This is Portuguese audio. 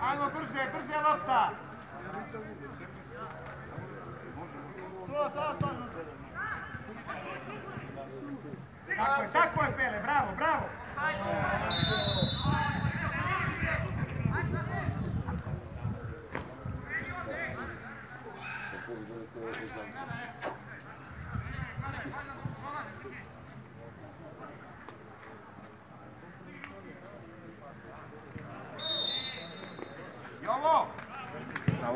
Ajmo brže, brže lopta! To, zastavno! Tako tako je Pele, bravo, bravo!